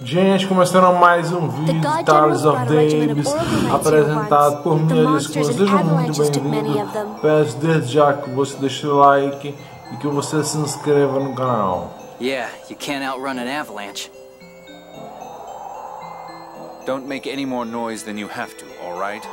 Gente, começando mais um vídeo de Tales of Davis, apresentado por mim, Eliscoa. Sejam muito bem-vindos. Peço desde já que você deixe o like e que você se inscreva no canal. Yeah, you can't outrun an avalanche. Don't make any more noise than you have to, alright?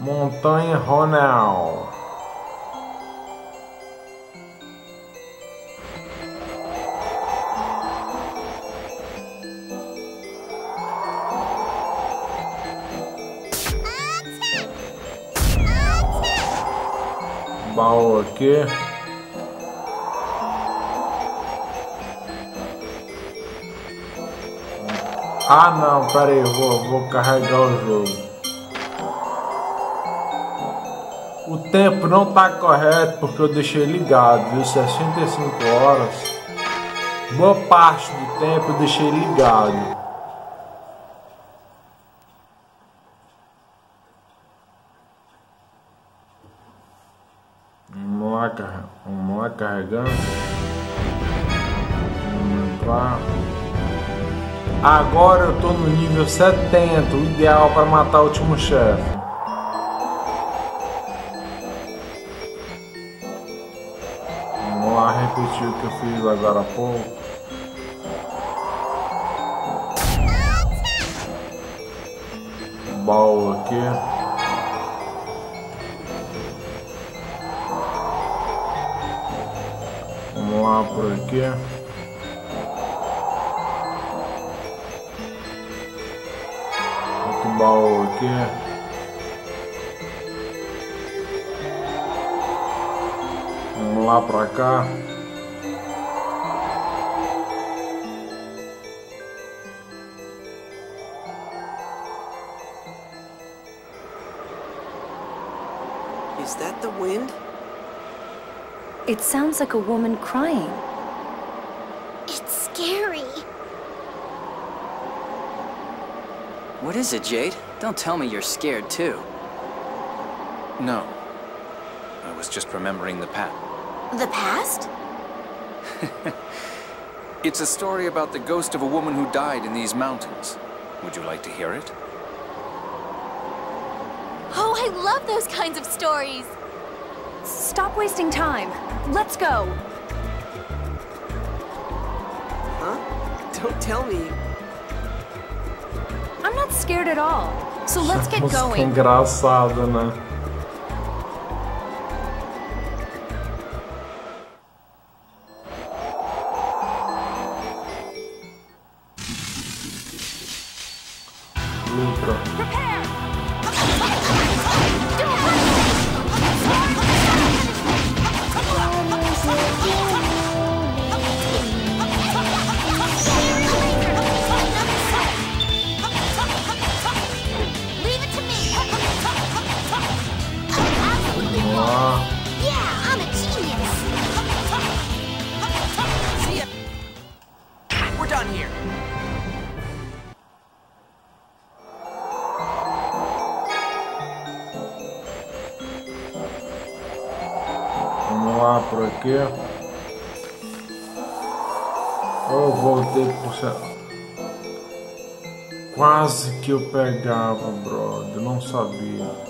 Montanha Ronald. Baú aqui. Ah não, pera aí, vou, vou carregar o jogo. Tempo não está correto porque eu deixei ligado, viu? 65 horas. Boa parte do tempo eu deixei ligado. Vamos lá, vamos lá carregando. Vamos entrar. Agora eu estou no nível 70, o ideal para matar o último chefe. Repetir o que eu fiz agora há pouco. Baú aqui. Vamos lá por aqui. Outro baú aqui. Vamos lá pra cá. It sounds like a woman crying. It's scary. What is it, Jade? Don't tell me you're scared, too. No. I was just remembering the past. The past? it's a story about the ghost of a woman who died in these mountains. Would you like to hear it? Oh, I love those kinds of stories. Stop wasting time. Let's go. Huh? Don't tell me. I'm not scared at all. So let's get going. engraçado, né? Lá por aqui. Eu voltei por Quase que eu pegava, brother. Não sabia.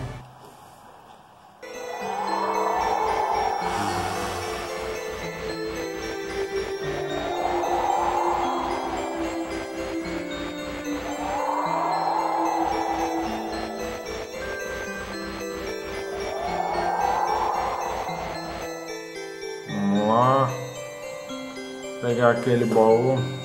aquele bolo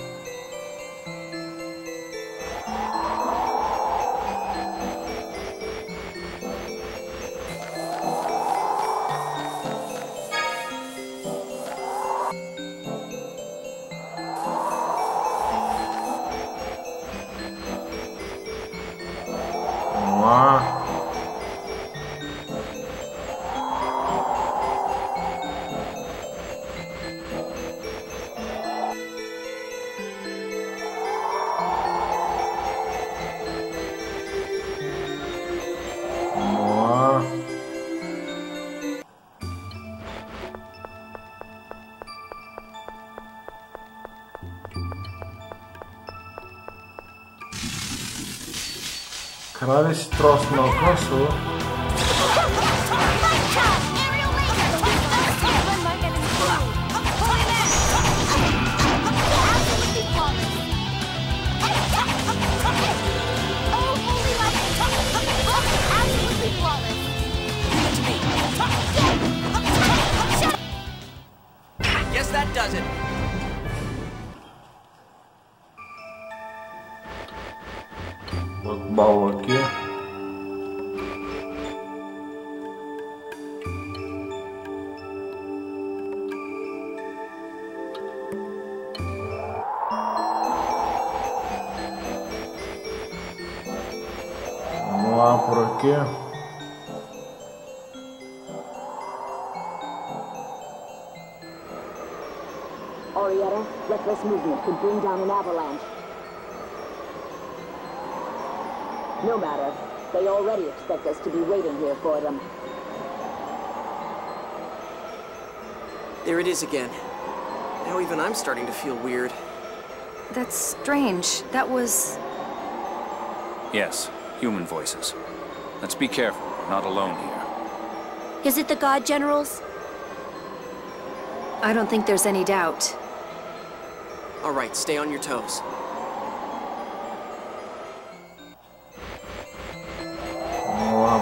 Caralho, esse troço não alcançou. Vamos lá por aqui. Arietta, reckless movement could bring down an avalanche. No matter. They already expect us to be waiting here for them. There it is again. Now even I'm starting to feel weird. That's strange. That was... Yes, human voices. Let's be careful. We're not alone here. Is it the God Generals? I don't think there's any doubt. All right, stay on your toes.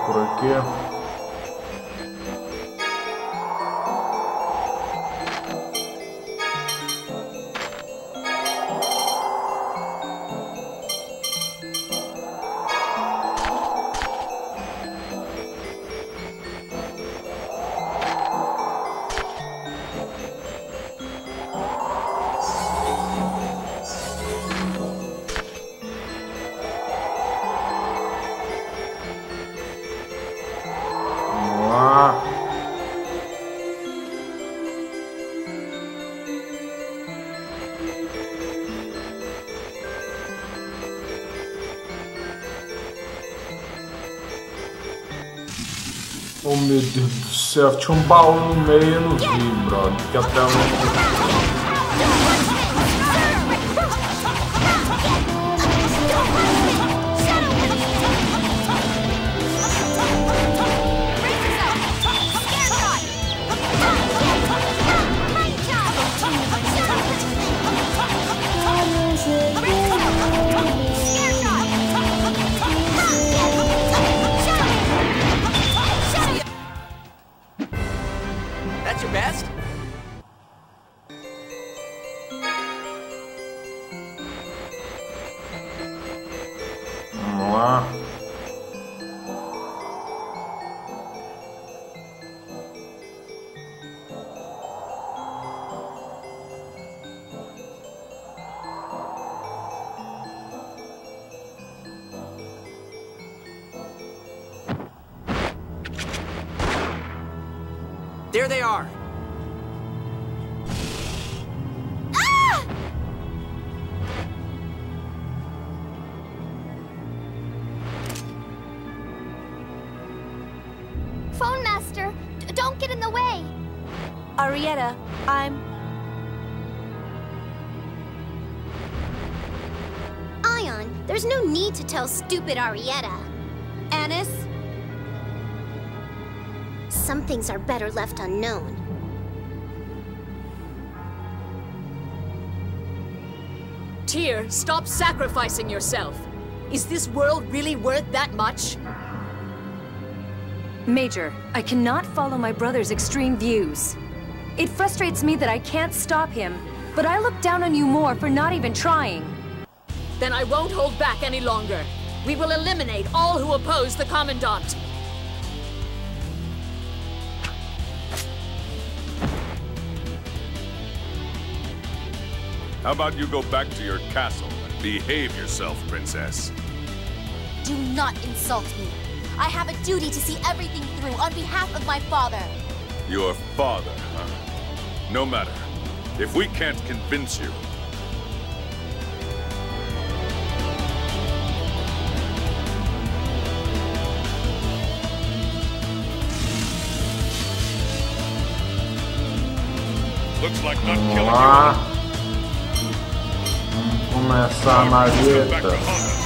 Vamos meu Deus do céu, tinha um baú no meio eu não vi, brother. Que até eu... get in the way. Arietta, I'm. Ion, there's no need to tell stupid Arietta. Anise? Some things are better left unknown. Tear, stop sacrificing yourself. Is this world really worth that much? Major, I cannot follow my brother's extreme views. It frustrates me that I can't stop him, But I look down on you more for not even trying. Then I won't hold back any longer. We will eliminate all who oppose the Commandant. How about you go back to your castle and behave yourself, Princess? Do not insult me. I have a duty to see everything through on behalf of my father. Your father, huh? No matter. If we can't convince you, Looks like not killing Vamos começar na dieta.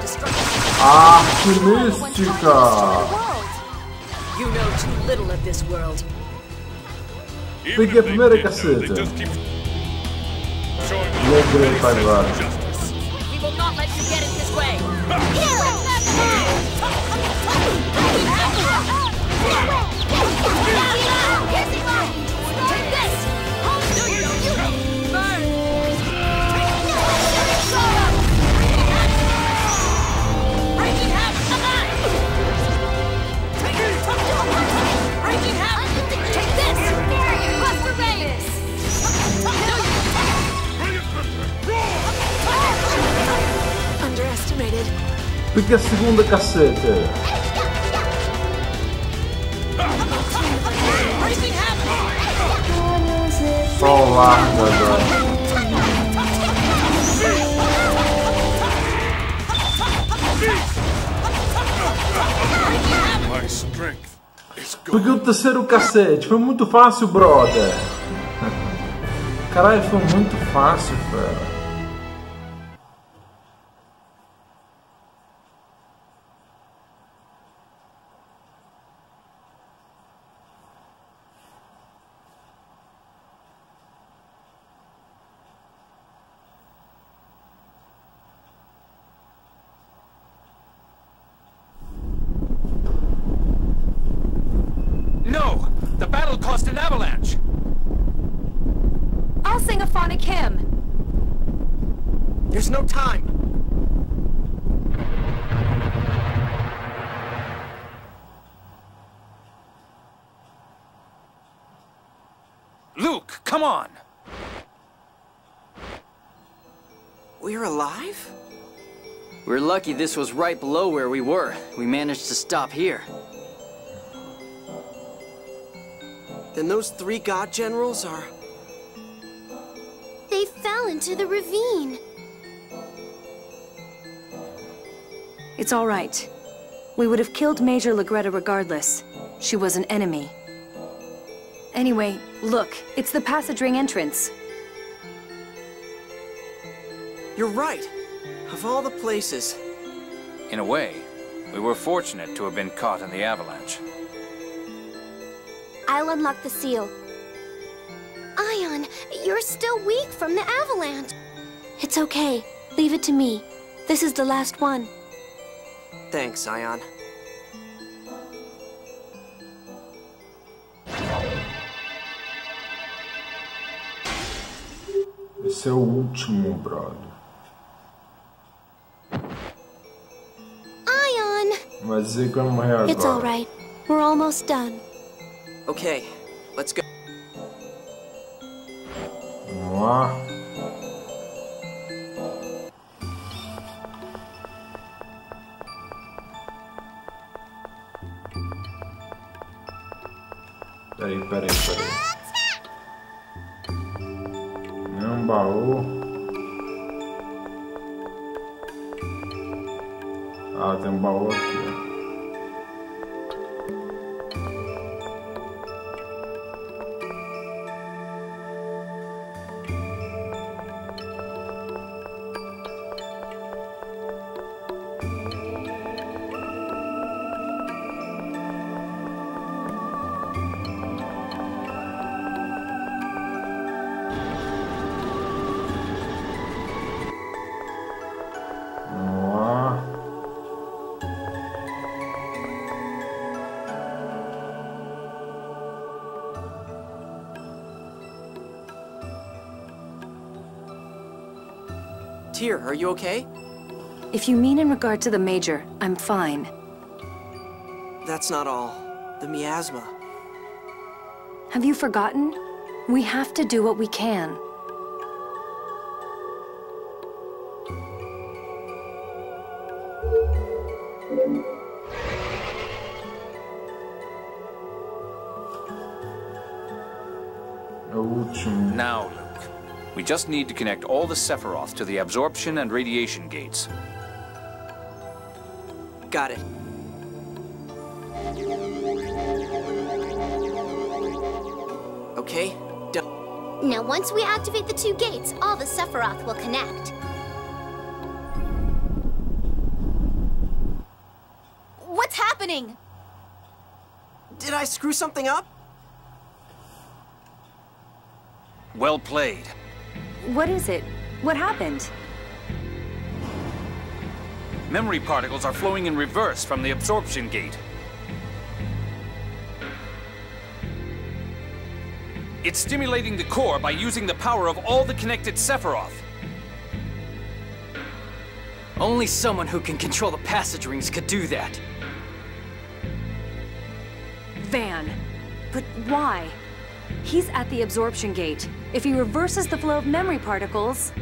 Destruction. Arte mística. You know too little of this world. Even Peguei a if they primeira did know, Pique a segunda caceta. Só larga Peguei o terceiro cacete. Foi muito fácil, brother. Caralho, foi muito fácil, fera. Come on! We're alive? We're lucky this was right below where we were. We managed to stop here. Then those three god generals are... They fell into the ravine. It's all right. We would have killed Major Legretta regardless. She was an enemy. Anyway, look, it's the passage ring entrance. You're right. Of all the places. In a way, we were fortunate to have been caught in the avalanche. I'll unlock the seal. Ion, you're still weak from the avalanche. It's okay. Leave it to me. This is the last one. Thanks, Ion. Esse é o último, brother. Ion! Vai dizer que eu não morrer agora. It's alright. We're almost done. Okay, Tear, are you okay? If you mean in regard to the Major, I'm fine. That's not all. The miasma. Have you forgotten? We have to do what we can. Now, Luke, we just need to connect all the Sephiroth to the absorption and radiation gates. Got it. Okay, done. Now, once we activate the two gates, all the Sephiroth will connect. What's happening? Did I screw something up? Well played. What is it? What happened? Memory particles are flowing in reverse from the absorption gate. It's stimulating the core by using the power of all the connected Sephiroth. Only someone who can control the passage rings could do that. Van. But why? He's at the absorption gate. If he reverses the flow of memory particles,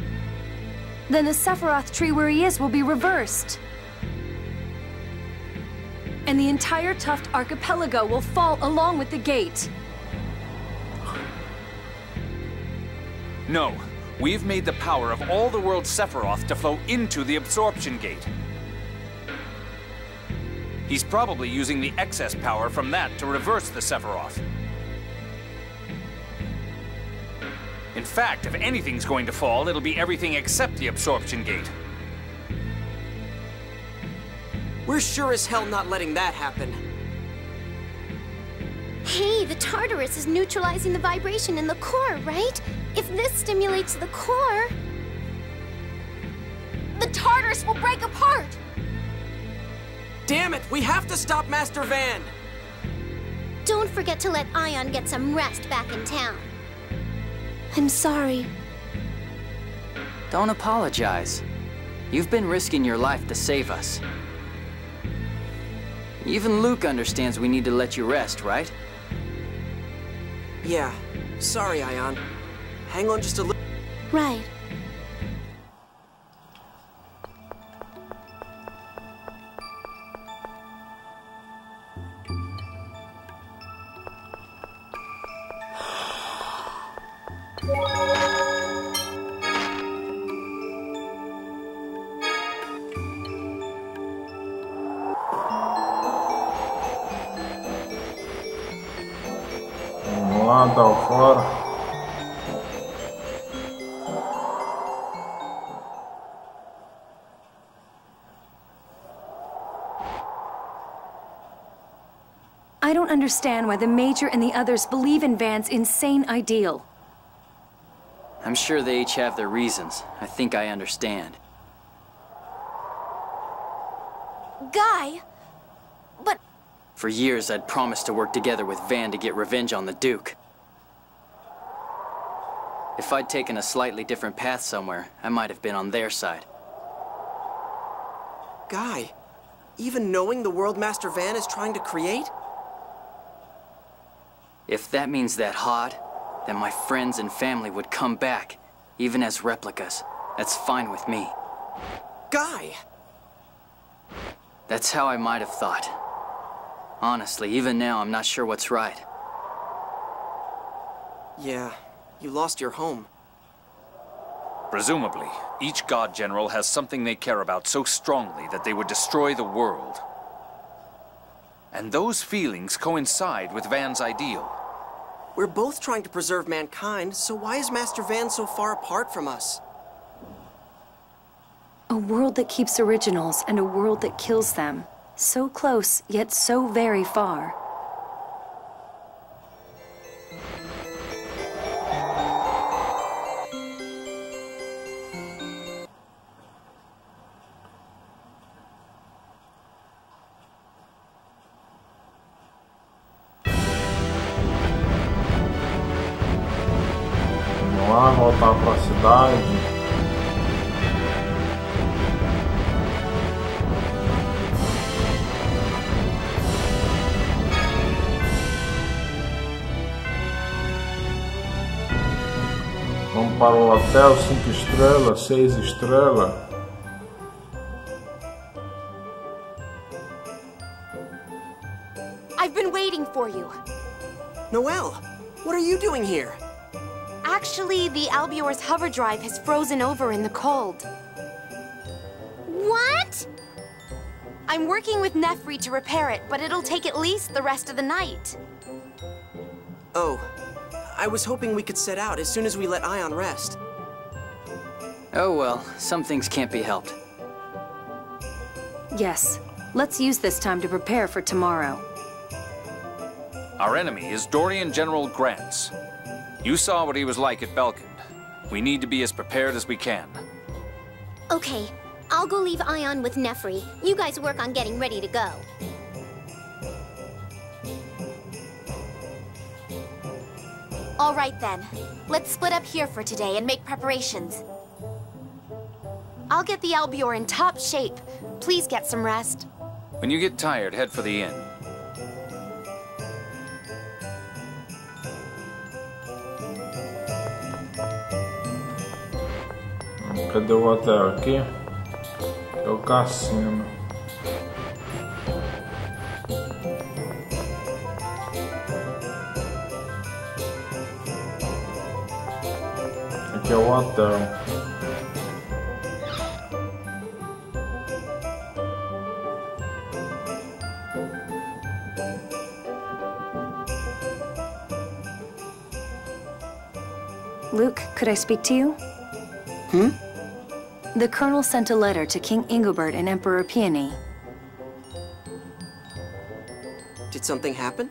then the Sephiroth tree where he is will be reversed. And the entire Tuft archipelago will fall along with the gate. No, we've made the power of all the world's Sephiroth to flow into the absorption gate. He's probably using the excess power from that to reverse the Sephiroth. In fact, if anything's going to fall, it'll be everything except the absorption gate. We're sure as hell not letting that happen. Hey, the Tartarus is neutralizing the vibration in the core, right? If this stimulates the core... The Tartarus will break apart! Damn it! We have to stop Master Van! Don't forget to let Ion get some rest back in town. I'm sorry. Don't apologize. You've been risking your life to save us. Even Luke understands we need to let you rest, right? Yeah. Sorry, Ion. Hang on just a little. Right. Tá fora. I don't understand why the Major and the others believe in Van's insane ideal. I'm sure they each have their reasons. I think I understand. Guy! But... For years, I'd promised to work together with Van to get revenge on the Duke. If I'd taken a slightly different path somewhere, I might have been on their side. Guy, even knowing the world Master Van is trying to create? If that means that Hod, then my friends and family would come back, even as replicas. That's fine with me. Guy! That's how I might have thought. Honestly, even now, I'm not sure what's right. Yeah, you lost your home. Presumably, each God General has something they care about so strongly that they would destroy the world. And those feelings coincide with Van's ideal. We're both trying to preserve mankind, so why is Master Van so far apart from us? A world that keeps originals and a world that kills them. So close, yet so very far. Para o hotel 5 estrelas, 6 estrelas. I've been waiting for you. Noelle, what are you doing here? Actually, the Albiore's hover drive has frozen over in the cold. What? I'm working with Nefry to repair it, but it'll take at least the rest of the night. Oh, I was hoping we could set out as soon as we let Ion rest. Oh well, some things can't be helped. Yes. Let's use this time to prepare for tomorrow. Our enemy is Dorian General Grants. You saw what he was like at Belkend. We need to be as prepared as we can. Okay, I'll go leave Ion with Nefry. You guys work on getting ready to go. All right then. Let's split up here for today and make preparations. I'll get the Albiore in top shape. Please get some rest. When you get tired, head for the inn. Cadê o hotel aqui? É o cassino. Aqui é o hotel. Luke, could I speak to you? Hmm? The Colonel sent a letter to King Ingobert and Emperor Peony. Did something happen?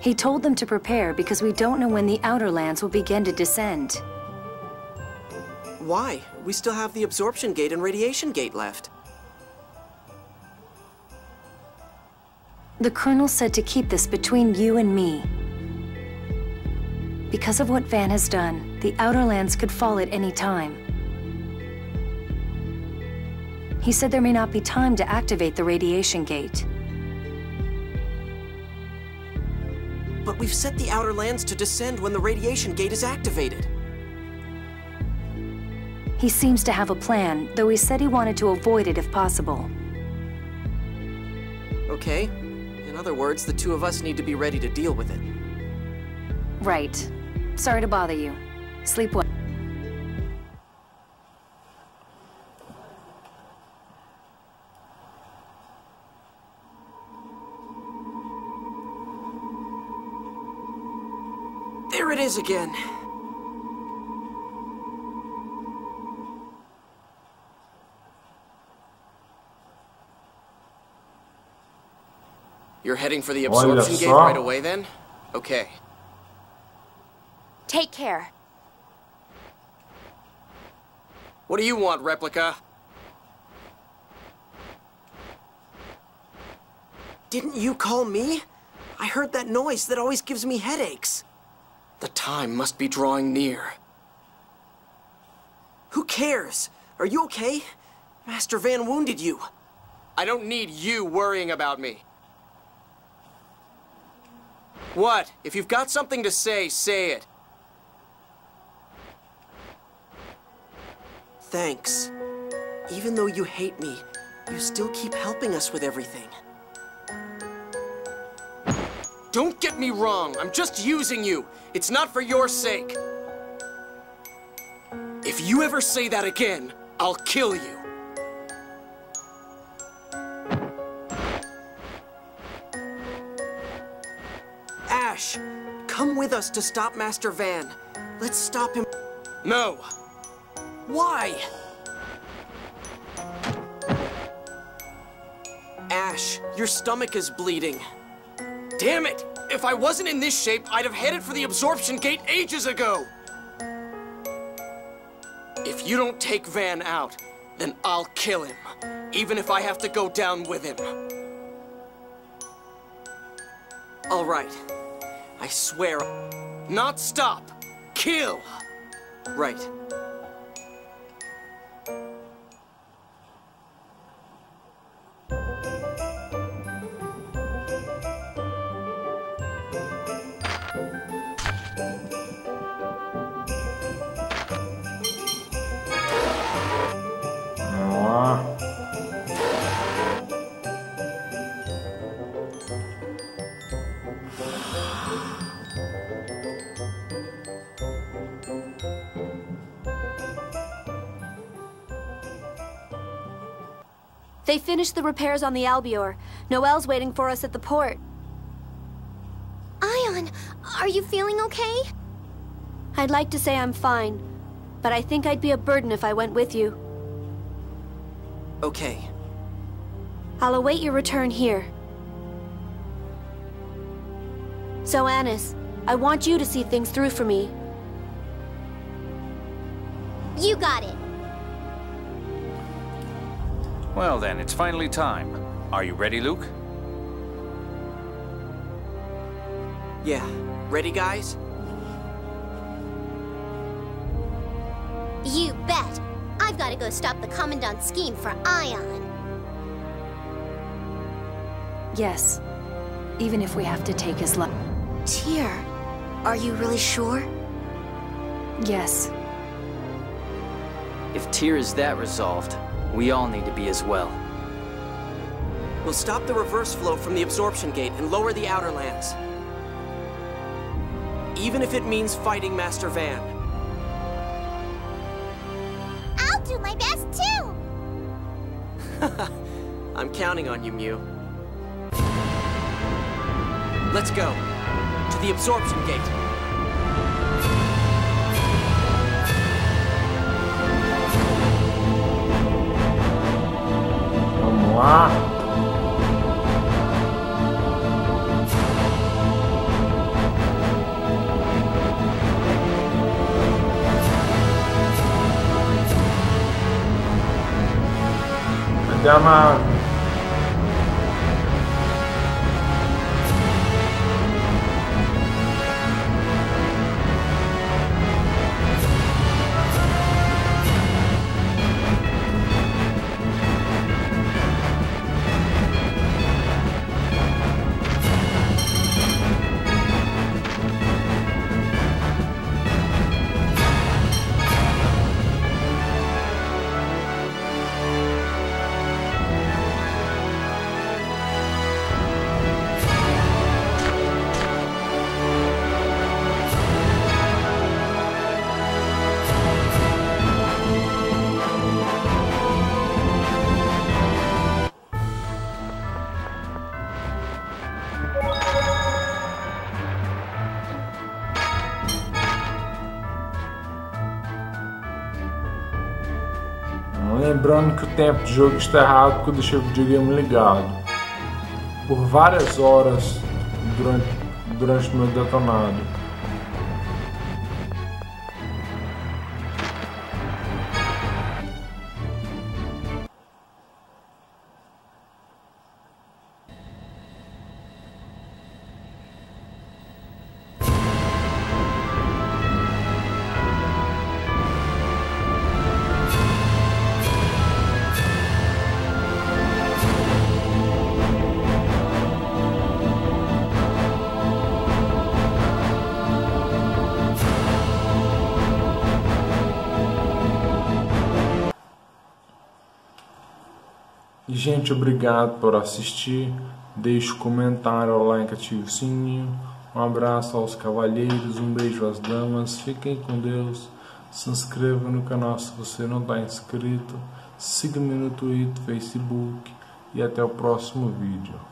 He told them to prepare because we don't know when the Outer Lands will begin to descend. Why? We still have the absorption gate and radiation gate left. The Colonel said to keep this between you and me. Because of what Van has done, the Outer Lands could fall at any time. He said there may not be time to activate the radiation gate. But we've set the Outer Lands to descend when the radiation gate is activated. He seems to have a plan, though he said he wanted to avoid it if possible. Okay. In other words, the two of us need to be ready to deal with it. Right. Sorry to bother you. Sleep well. There it is again. You're heading for the absorption gate right away then? Okay. Take care. What do you want, Replica? Didn't you call me? I heard that noise that always gives me headaches. The time must be drawing near. Who cares? Are you okay? Master Van wounded you. I don't need you worrying about me. What? If you've got something to say, say it. Thanks. Even though you hate me, you still keep helping us with everything. Don't get me wrong, I'm just using you. It's not for your sake. If you ever say that again, I'll kill you. Ash, come with us to stop Master Van. Let's stop him. No. Why? Ash, your stomach is bleeding. Damn it! If I wasn't in this shape, I'd have headed for the absorption gate ages ago! If you don't take Van out, then I'll kill him. Even if I have to go down with him. All right. I swear. Not stop. Kill! Right. Finished the repairs on the Albiore. Noelle's waiting for us at the port. Ion, are you feeling okay? I'd like to say I'm fine, but I think I'd be a burden if I went with you. Okay. I'll await your return here. So, Anise, I want you to see things through for me. You got it. Well then, it's finally time. Are you ready, Luke? Yeah. Ready, guys? You bet. I've got to go stop the Commandant's scheme for Ion. Yes. Even if we have to take his life. Tear, are you really sure? Yes. If Tear is that resolved, we all need to be as well. We'll stop the reverse flow from the absorption gate and lower the outer lands. Even if it means fighting Master Van. I'll do my best too! I'm counting on you, Mieu. Let's go. To the absorption gate. Vamos lá. Cadê a Lembrando que o tempo de jogo está errado porque eu deixei o videogame ligado por várias horas durante, durante o meu detonado. E, gente, obrigado por assistir. Deixe um comentário, like, ative o sininho. Um abraço aos cavalheiros, um beijo às damas. Fiquem com Deus. Se inscreva no canal se você não está inscrito. Siga-me no Twitter, Facebook. E até o próximo vídeo.